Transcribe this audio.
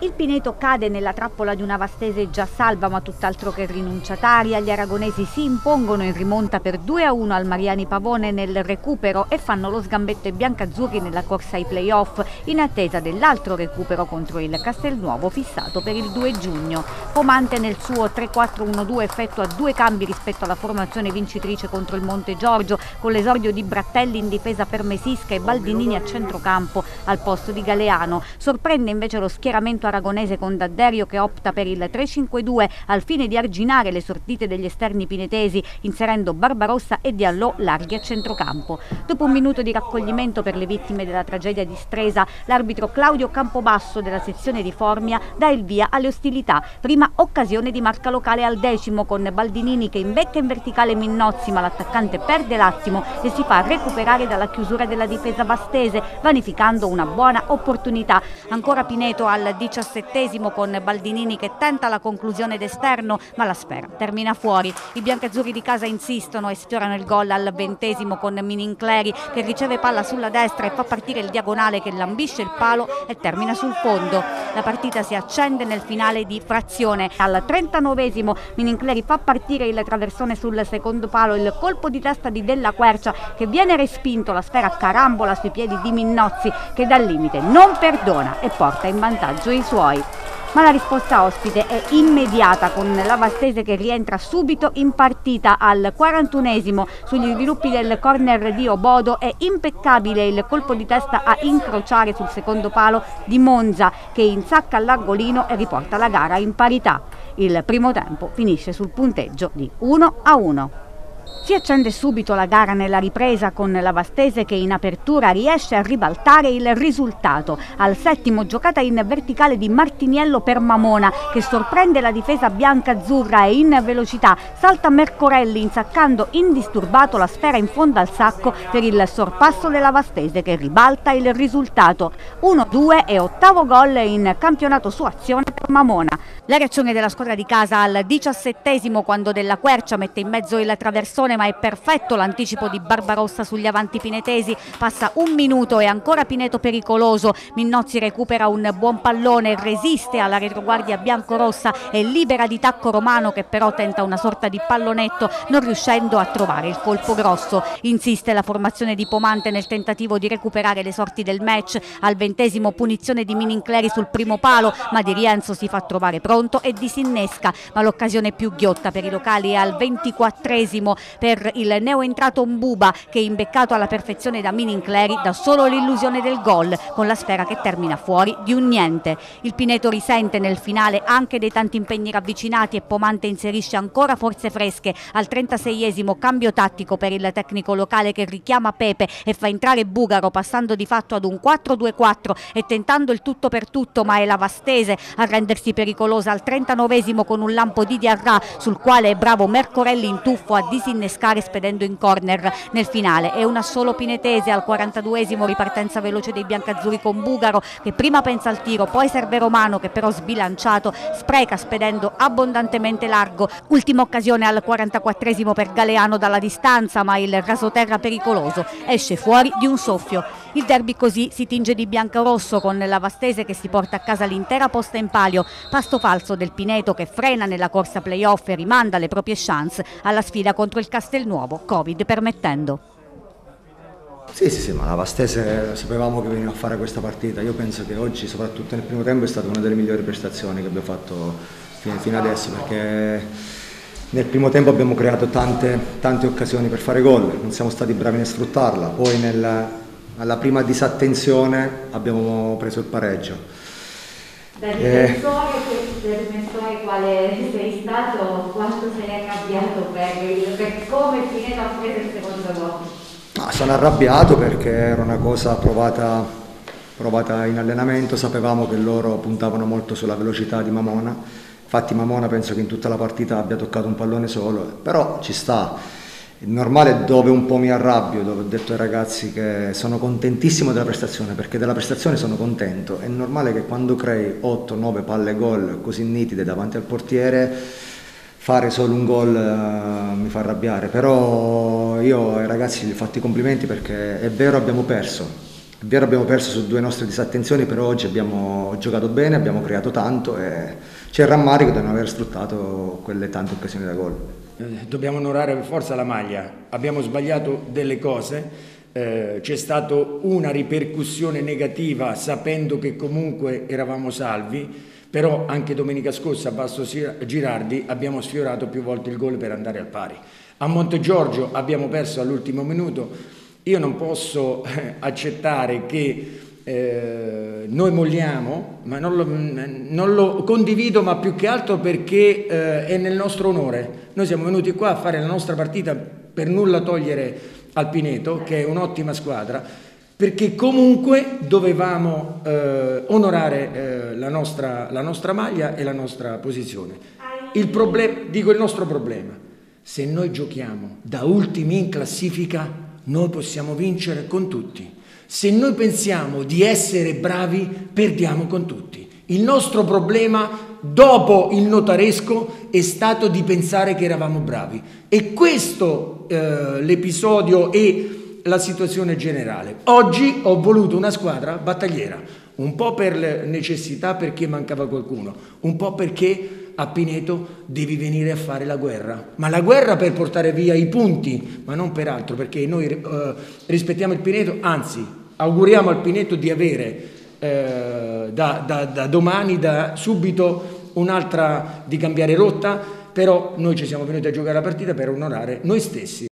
Il Pineto cade nella trappola di una vastese già salva ma tutt'altro che rinunciataria. Gli aragonesi si impongono in rimonta per 2-1 al Mariani Pavone nel recupero e fanno lo sgambetto ai biancazzurri nella corsa ai playoff in attesa dell'altro recupero contro il Castelnuovo fissato per il 2 giugno. Pomante nel suo 3-4-1-2 effettua due cambi rispetto alla formazione vincitrice contro il Monte Giorgio con l'esordio di Brattelli in difesa per Mesisca e Baldinini a centrocampo al posto di Galeano. Sorprende invece lo schieramento aragonese con Dadderio che opta per il 3-5-2 al fine di arginare le sortite degli esterni pinetesi inserendo Barbarossa e Diallò larghi a centrocampo. Dopo un minuto di raccoglimento per le vittime della tragedia di Stresa, l'arbitro Claudio Campobasso della sezione di Formia dà il via alle ostilità. Prima occasione di marca locale al decimo con Baldinini che imbecca in verticale Minnozzi ma l'attaccante perde l'attimo e si fa recuperare dalla chiusura della difesa vastese vanificando una buona opportunità. Ancora Pineto al 19 diciassettesimo con Baldinini che tenta la conclusione d'esterno ma la sfera termina fuori. I biancazzurri di casa insistono e sfiorano il gol al ventesimo con Minincleri che riceve palla sulla destra e fa partire il diagonale che lambisce il palo e termina sul fondo. La partita si accende nel finale di frazione. Al 39esimo Minincleri fa partire il traversone sul secondo palo, il colpo di testa di Della Quercia che viene respinto, la sfera carambola sui piedi di Minnozzi che dal limite non perdona e porta in vantaggio i suoi. Ma la risposta ospite è immediata con la Vastese che rientra subito in partita al 41esimo sugli sviluppi del corner di Obodo è impeccabile il colpo di testa a incrociare sul secondo palo di Monza che insacca all'argolino e riporta la gara in parità. Il primo tempo finisce sul punteggio di 1 a 1. Si accende subito la gara nella ripresa con la Vastese che in apertura riesce a ribaltare il risultato. Al settimo giocata in verticale di Martiniello per Mamona che sorprende la difesa bianca-azzurra e in velocità salta Mercorelli insaccando indisturbato la sfera in fondo al sacco per il sorpasso della Vastese che ribalta il risultato. 1-2 e ottavo gol in campionato su azione per Mamona. La reazione della squadra di casa al diciassettesimo quando Della Quercia mette in mezzo il traversone ma è perfetto l'anticipo di Barbarossa sugli avanti pinetesi, passa un minuto e ancora Pineto pericoloso, Minnozzi recupera un buon pallone, resiste alla retroguardia biancorossa e libera di tacco romano che però tenta una sorta di pallonetto non riuscendo a trovare il colpo grosso. Insiste la formazione di Pomante nel tentativo di recuperare le sorti del match, al ventesimo punizione di Minincleri sul primo palo ma Di Rienzo si fa trovare pronto e disinnesca, ma l'occasione più ghiotta per i locali è al ventiquattresimo per il neoentrato Mbuba che imbeccato alla perfezione da Minincleri dà solo l'illusione del gol con la sfera che termina fuori di un niente. Il Pineto risente nel finale anche dei tanti impegni ravvicinati e Pomante inserisce ancora forze fresche al 36esimo cambio tattico per il tecnico locale che richiama Pepe e fa entrare Bugaro passando di fatto ad un 4-2-4 e tentando il tutto per tutto ma è la Vastese a rendersi pericolosa al 39esimo con un lampo di Diarra sul quale è bravo Mercorelli in tuffo a disinnescare innescare spedendo in corner nel finale. È una solo Pinetese al 42esimo ripartenza veloce dei biancazzurri con Bugaro che prima pensa al tiro, poi serve Romano che però sbilanciato spreca spedendo abbondantemente largo. Ultima occasione al 44esimo per Galeano dalla distanza ma il rasoterra pericoloso esce fuori di un soffio. Il derby così si tinge di bianco-rosso con la Vastese che si porta a casa l'intera posta in palio, pasto falso del Pineto che frena nella corsa playoff e rimanda le proprie chance alla sfida contro il Castelnuovo, Covid permettendo. Sì, sì, sì, ma la Vastese sapevamo che veniva a fare questa partita. Io penso che oggi, soprattutto nel primo tempo, è stata una delle migliori prestazioni che abbiamo fatto fino, adesso perché nel primo tempo abbiamo creato tante, tante occasioni per fare gol, non siamo stati bravi a sfruttarla. Poi nel, alla prima disattenzione abbiamo preso il pareggio. Da eh, difensore quale sei stato, quanto sei arrabbiato per, per come Pineto ha preso il secondo gol? No, sono arrabbiato perché era una cosa provata, provata in allenamento, sapevamo che loro puntavano molto sulla velocità di Mamona, infatti Mamona penso che in tutta la partita abbia toccato un pallone solo, però ci sta il normale dove un po' mi arrabbio, dove ho detto ai ragazzi che sono contentissimo della prestazione, perché della prestazione sono contento, è normale che quando crei 8-9 palle gol così nitide davanti al portiere, fare solo un gol uh, mi fa arrabbiare, però io ai ragazzi gli ho fatto i complimenti perché è vero abbiamo perso, È vero abbiamo perso su due nostre disattenzioni, però oggi abbiamo giocato bene, abbiamo creato tanto e c'è il rammarico di non aver sfruttato quelle tante occasioni da gol. Eh, dobbiamo onorare per forza la maglia, abbiamo sbagliato delle cose, eh, c'è stata una ripercussione negativa sapendo che comunque eravamo salvi però anche domenica scorsa a Basso Girardi abbiamo sfiorato più volte il gol per andare al pari. A Monte Giorgio abbiamo perso all'ultimo minuto, io non posso eh, accettare che eh, noi molliamo, ma non lo, non lo, condivido, ma più che altro perché eh, è nel nostro onore. Noi siamo venuti qua a fare la nostra partita per nulla togliere al Pineto, che è un'ottima squadra, perché comunque dovevamo eh, onorare eh, la, nostra, la, nostra, maglia e la nostra posizione. Il problem- dico il nostro problema, se noi giochiamo da ultimi in classifica, noi possiamo vincere con tutti. Se noi pensiamo di essere bravi, perdiamo con tutti. Il nostro problema dopo il notaresco è stato di pensare che eravamo bravi. E questo eh, l'episodio e la situazione generale. Oggi ho voluto una squadra battagliera, un po' per necessità perché mancava qualcuno, un po' perché a Pineto devi venire a fare la guerra, ma la guerra per portare via i punti, ma non per altro, perché noi eh, rispettiamo il Pineto, anzi auguriamo al Pineto di avere eh, da, da, da domani, da subito un'altra, di cambiare rotta, però noi ci siamo venuti a giocare la partita per onorare noi stessi